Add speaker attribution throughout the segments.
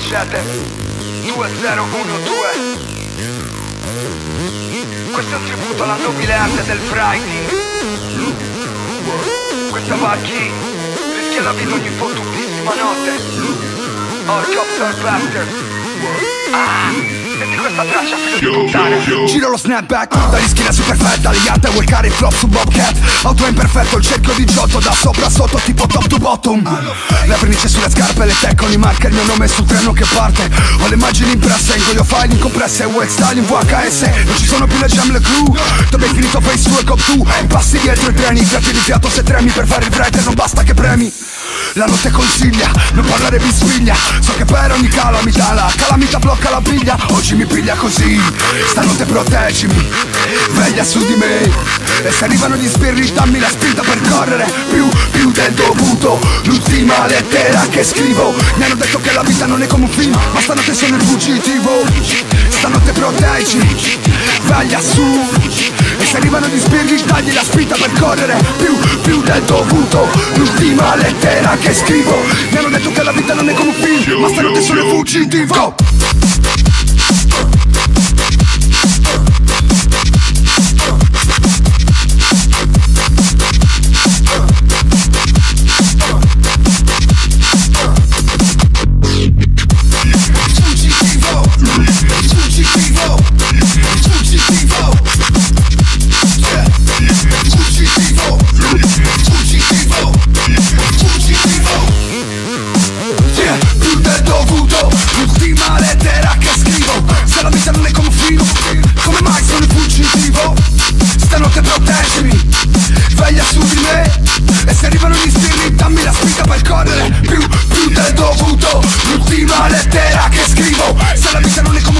Speaker 1: Macete 2012 Questo è un tributo alla nobile arte del writing Questa va a chi? Rischia la vita ogni fottutissima notte. Orcopter Bastard Ah! Senti questa
Speaker 2: Giro lo snapback Dagli schiena super fat Dagli ante workare il flop su Bobcat. Auto imperfetto Il cerchio di Giotto Da sopra sotto tipo top to bottom. Le appendici sulle scarpe Le tech con i marca Il mio nome sul treno che parte. Ho le immagini impresse In coglio file incompresse Wet style in VHS Non ci sono più le jam le crew. Dove hai finito face 2 cop 2 Passi dietro i treni Fiati di fiato se tremi Per fare il writer non basta che premi la notte consiglia, non parlare bisfiglia So che per ogni calamità la calamita blocca la piglia Oggi mi piglia così, stanotte proteggimi. Veglia su di me. E se arrivano gli spiriti dammi la spinta per correre. Più, più del dovuto L'ultima lettera che scrivo. Mi hanno detto che la vita non è come un film Ma stanotte sono il fuggitivo Stanotte proteggimi Veglia su. E se arrivano gli spiriti dagli la spinta per correre. Più, più del dovuto L'ultima lettera che scrivo. Mi hanno detto che la vita non è come un film Ma stanotte sono Fuggitivo che scrivo Se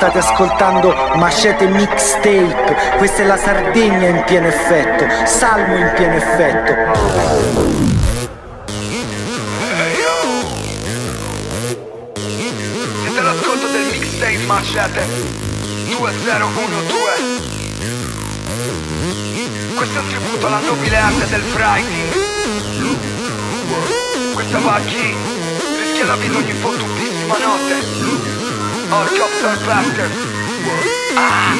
Speaker 3: State ascoltando Machete Mixtape, questa è la Sardegna in pieno effetto, Salmo in pieno effetto.
Speaker 1: Macete 2012 Questo è un tributo alla nobile arte del writing Questa va a chi rischia la vita ogni fottutissima notte Orcopter Bastard Ah,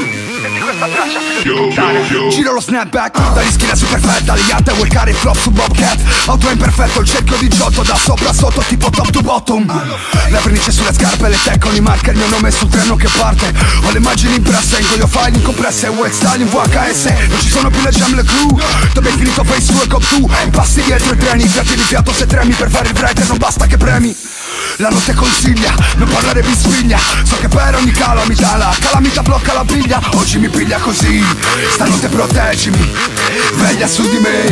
Speaker 2: Giro lo snapback Dagli schiena super fat Dagli ante workare flop su Bobcat. Auto imperfetto Il cerchio di Giotto Da sopra sotto tipo top to bottom. Le appendici sulle scarpe Le tech con i marca Il mio nome sul treno che parte. Ho le immagini impresse In coglio file incompresse Wet style in VHS Non ci sono più le jam le crew. Dove hai finito face 2 cop 2 Passi dietro i treni Fiati di fiato se tremi Per fare il writer non basta che premi la notte consiglia, non parlare bisfiglia So che per ogni calamità la calamita blocca la piglia Oggi mi piglia così, stanotte proteggimi. Veglia su di me.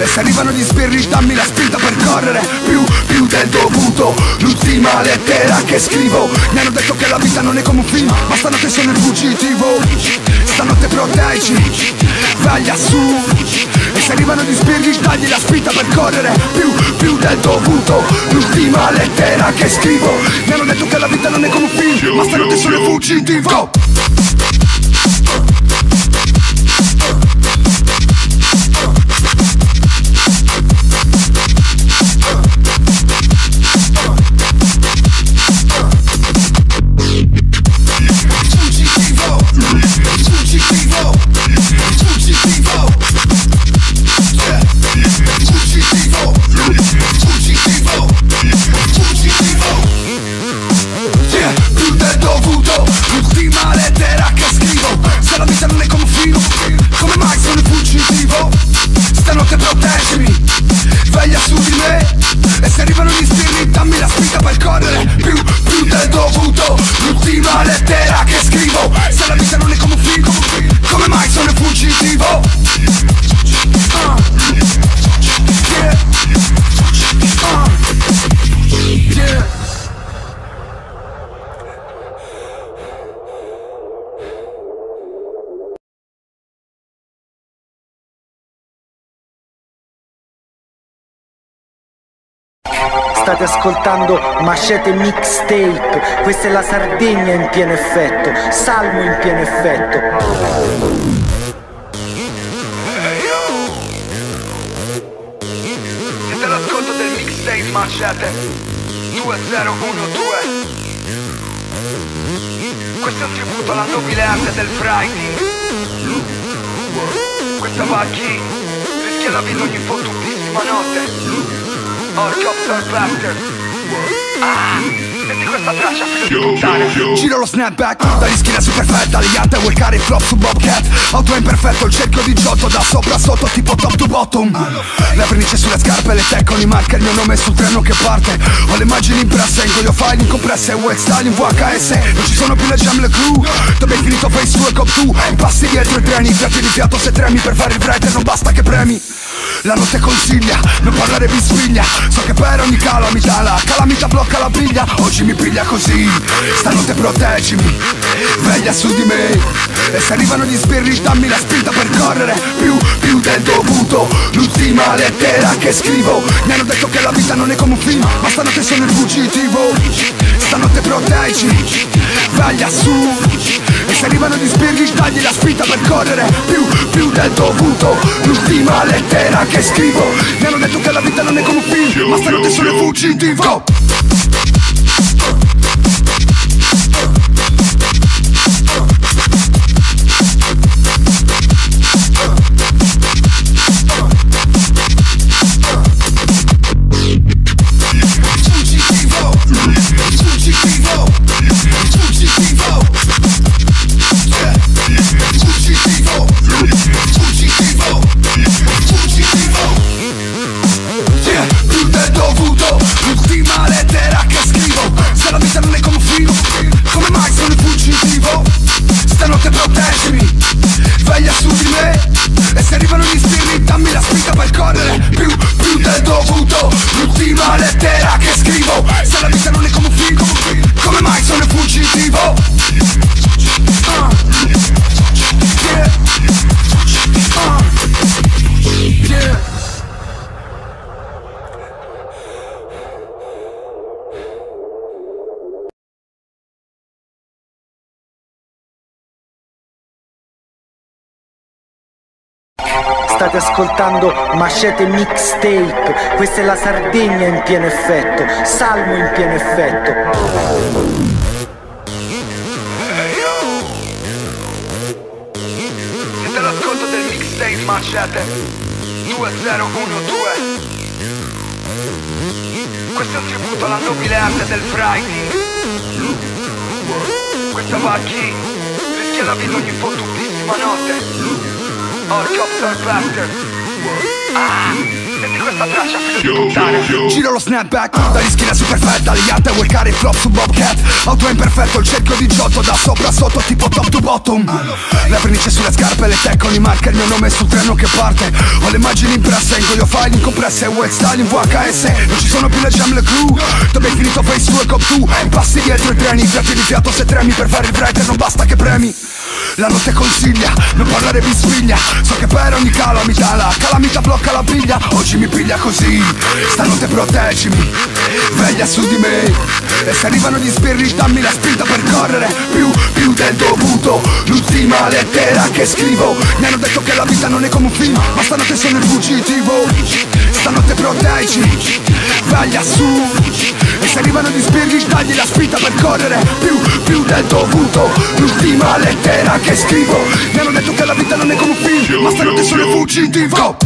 Speaker 2: E se arrivano gli spiriti dammi la spinta per correre. Più, più del dovuto. L'ultima lettera che scrivo. Mi hanno detto che la vita non è come un film Ma stanotte sono il fuggitivo. Stanotte proteggimi. Veglia su arrivano gli spiriti dagli la spinta per correre. Più, più del dovuto L'ultima lettera che scrivo. Mi hanno detto che la vita non è come un film Ma stanotte sono Fuggitivo ricordo l'ultima lettera che scrivo Se la vita non è come un film, come mai sono fuggitivo?
Speaker 3: State ascoltando Machete Mixtape, questa è la Sardegna in pieno effetto, Salmo in pieno effetto.
Speaker 1: Machete 2012 Questo è un tributo alla nobile arte del writing Questa va a chi rischia la vita ogni fottutissima notte Orcopter Blaster Ah, questa traccia figlio di puttana
Speaker 2: Giro lo snapback Dagli schiena super fat Dagli ante workare flop su Bobcat Auto imperfetto Il cerchio di Giotto Da sopra a sotto tipo top to bottom. Le vernice sulle scarpe Le teconi marca il mio nome sul treno che parte. Ho le immagini impresse Ingoglio file incompresse Wet style in VHS Non ci sono più le jam le crew. Dove hai finito face 2 cop 2 Impassi dietro i treni Fiati di fiato se tremi Per fare il writer non basta che premi la notte consiglia, non parlare mi spiglia So che per ogni calamità la calamita blocca la briglia Oggi mi piglia così, stanotte proteggimi. Veglia su di me. E se arrivano gli spirri dammi la spinta per correre. Più, più del dovuto. L'ultima lettera che scrivo. Mi hanno detto che la vita non è come un film Ma stanotte sono il fuggitivo. Stanotte proteggimi. Veglia su se arrivano gli spirri tagli la spinta per correre. Più, più del dovuto L'ultima lettera che scrivo. Mi hanno detto che la vita non è come un film Ma stanotte sono Fuggitivo Più, più del dovuto L'ultima lettera che scrivo Se la vita non è come un film Come mai sono fuggitivo? Ah. Yeah.
Speaker 3: State ascoltando Machete Mixtape, questa è la Sardegna in pieno effetto, Salmo in pieno effetto.
Speaker 1: Machete. 2012 Questo è un tributo alla nobile arte del writing Questa va a chi? Rischia la vita ogni fottutissima notte Orcopter Blaster Ah, questa traccia
Speaker 2: Giro lo snapback Dagli schiena super fat Dagli ante workare il flop su Bobcat. Auto imperfetto Il cerchio di Giotto Da sopra a sotto tipo top to bottom. Le vernice sulle scarpe Le teconi marca il mio nome sul treno che parte. Ho le immagini impresse Ingoglio file incompresse Wet style in VHS Non ci sono più le jam le crew. Dove hai finito face 2 cop 2 Impassi dietro i treni Fiati di fiato se tremi Per fare il writer non basta che premi la notte consiglia, non parlare mi spiglia So che per ogni calamità la calamita blocca la briglia Oggi mi piglia così, stanotte proteggimi. Veglia su di me. E se arrivano gli spiriti dammi la spinta per correre. Più, più del dovuto L'ultima lettera che scrivo. Mi hanno detto che la vita non è come un film Ma stanotte sono il fuggitivo. Stanotte proteggimi. Veglia su arrivano gli spiriti tagli la spinta per correre. Più, più del dovuto L'ultima lettera che scrivo. Mi hanno detto che la vita non è come un film Ma stanotte sono Fuggitivo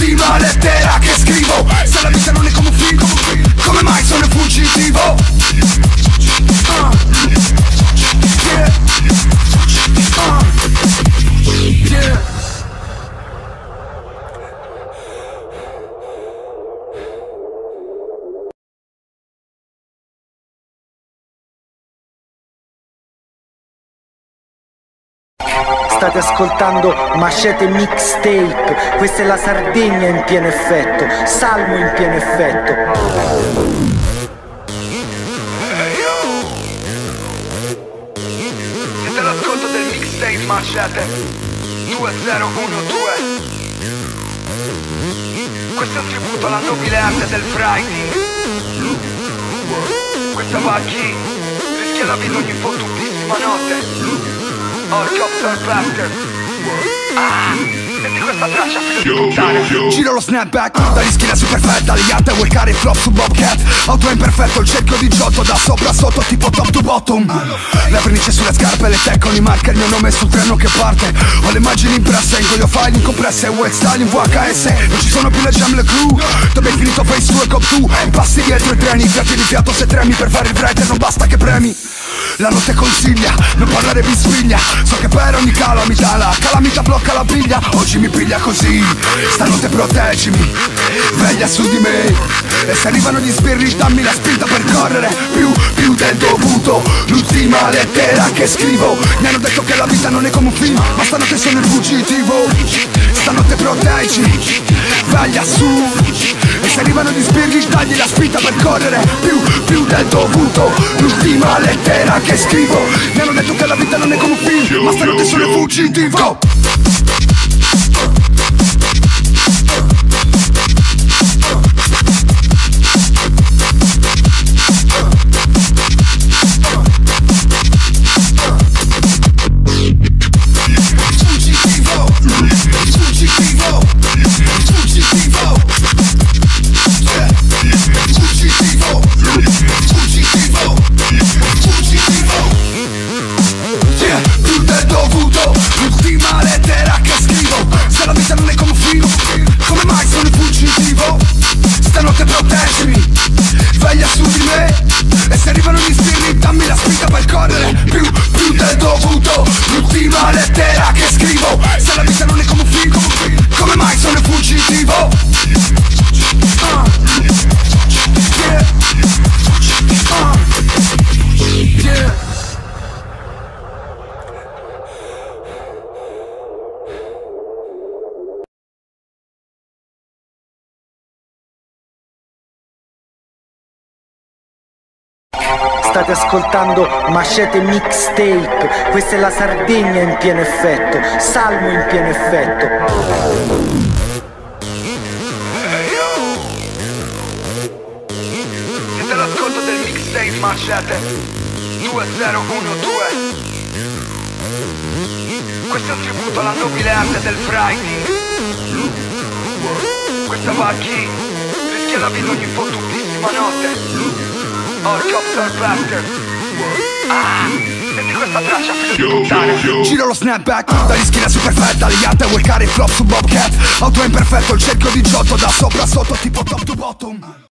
Speaker 2: dovuto L'ultima lettera che scrivo Se la vita
Speaker 3: State ascoltando Machete Mixtape. Questa è la Sardegna in pieno effetto Salmo in pieno effetto.
Speaker 1: Machete 2012 Questo è un tributo alla nobile arte del writing Questa va a chi rischia la vita ogni fottutissima notte Helicopter Blaster Ah
Speaker 2: Giro lo snapback Dagli schiena super fat Dalle yatte vuoi cari flop su Bobcat. Auto imperfetto Il cerchio di Giotto Da sopra a sotto tipo top to bottom. Le vernice sulle scarpe Le tech con i marker Il mio nome sul treno che parte. Ho le immagini impresse In coglio file incompresse Wet style in VHS Non ci sono più le jam le crew Dove hai finito face 2 cop 2 Passi dietro i treni Fiati di fiato se tremi Per fare il writer Non basta che premi la notte consiglia, non parlare mi sveglia So che per ogni calamità la calamita blocca la piglia. Oggi mi piglia così, stanotte proteggimi. Veglia su di me. E se arrivano gli sbirri dammi la spinta per correre. Più, più del dovuto. L'ultima lettera che scrivo. Mi hanno detto che la vita non è come un film Ma stanotte sono il fuggitivo. Stanotte proteggi Veglia su se arrivano gli sbirri dagli la spinta per correre. Più, più del dovuto L'ultima lettera che scrivo. Mi hanno detto che la vita non è come un film Ma stanotte sono Fuggitivo se arrivano gli spiriti dammi la spinta per correre Più, più del dovuto L'ultima lettera che scrivo Se la vita non è come un film Come mai sono fuggitivo?
Speaker 3: State ascoltando Machete Mixtape. Questa è la Sardegna in pieno effetto Salmo in pieno effetto.
Speaker 1: Siete all'ascolto del mixtape Machete 2012 Questo è un tributo alla nobile arte del writing Questa va a chi rischia la vita ogni fottutissima notte Helicopter Blaster Ah, questa traccia figlio di puttana
Speaker 2: Giro lo snapback Dagli schiena super fat Dalle yatte vuoi cari flop su Bobcat Auto imperfetto Il cerchio di Giotto Da sopra a sotto tipo top to bottom